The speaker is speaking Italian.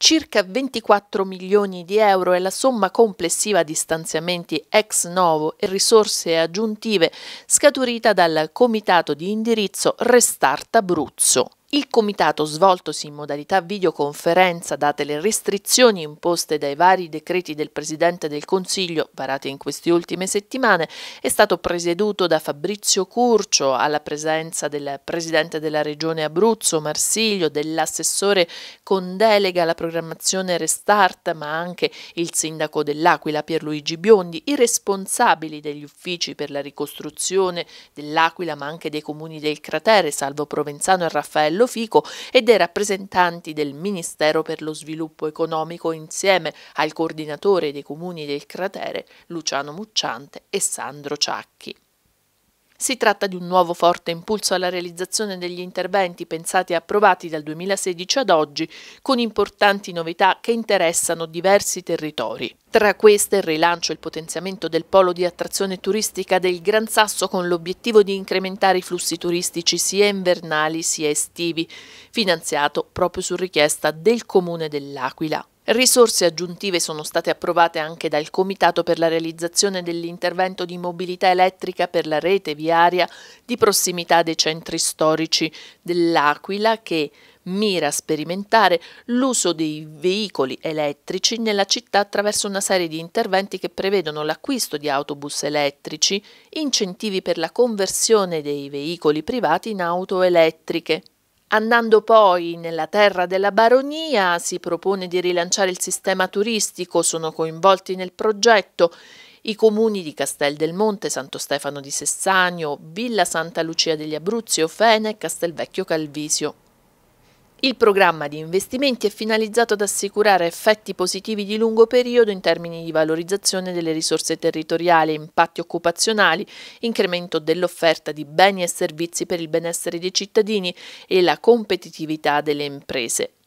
Circa 24 milioni di euro è la somma complessiva di stanziamenti ex novo e risorse aggiuntive scaturita dal Comitato di indirizzo Restart Abruzzo. Il comitato, svoltosi in modalità videoconferenza, date le restrizioni imposte dai vari decreti del Presidente del Consiglio, varati in queste ultime settimane, è stato presieduto da Fabrizio Curcio, alla presenza del Presidente della Regione Abruzzo, Marsiglio, dell'assessore con delega alla programmazione Restart, ma anche il sindaco dell'Aquila, Pierluigi Biondi, i responsabili degli uffici per la ricostruzione dell'Aquila, ma anche dei comuni del cratere, Salvo Provenzano e Raffaello Castello Fico e dei rappresentanti del Ministero per lo Sviluppo Economico insieme al coordinatore dei comuni del cratere Luciano Mucciante e Sandro Ciacchi. Si tratta di un nuovo forte impulso alla realizzazione degli interventi pensati e approvati dal 2016 ad oggi, con importanti novità che interessano diversi territori. Tra queste il rilancio e il potenziamento del polo di attrazione turistica del Gran Sasso con l'obiettivo di incrementare i flussi turistici sia invernali sia estivi, finanziato proprio su richiesta del Comune dell'Aquila. Risorse aggiuntive sono state approvate anche dal Comitato per la realizzazione dell'intervento di mobilità elettrica per la rete viaria di prossimità dei centri storici dell'Aquila che mira a sperimentare l'uso dei veicoli elettrici nella città attraverso una serie di interventi che prevedono l'acquisto di autobus elettrici, incentivi per la conversione dei veicoli privati in auto elettriche. Andando poi nella terra della baronia, si propone di rilanciare il sistema turistico, sono coinvolti nel progetto i comuni di Castel del Monte, Santo Stefano di Sessanio, Villa Santa Lucia degli Abruzzi, Ofene e Castelvecchio Calvisio. Il programma di investimenti è finalizzato ad assicurare effetti positivi di lungo periodo in termini di valorizzazione delle risorse territoriali, impatti occupazionali, incremento dell'offerta di beni e servizi per il benessere dei cittadini e la competitività delle imprese.